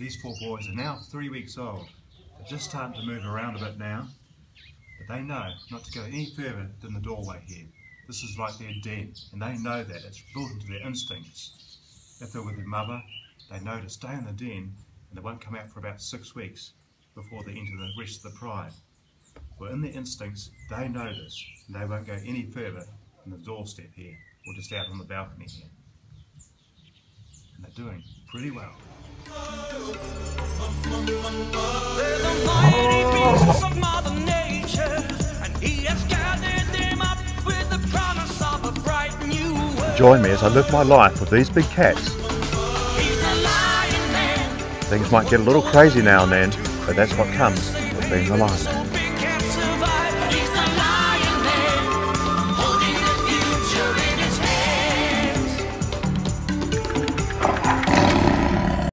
These four boys are now three weeks old. They're just starting to move around a bit now, but they know not to go any further than the doorway here. This is like their den, and they know that. It's built into their instincts. If they're with their mother, they know to stay in the den, and they won't come out for about six weeks before they enter the rest of the pride. Well, in their instincts, they know this, and they won't go any further than the doorstep here, or just out on the balcony here. And they're doing pretty well. Join me as I live my life with these big cats. He's a lion man, Things might get a little crazy now and then, but that's what comes with being lion. so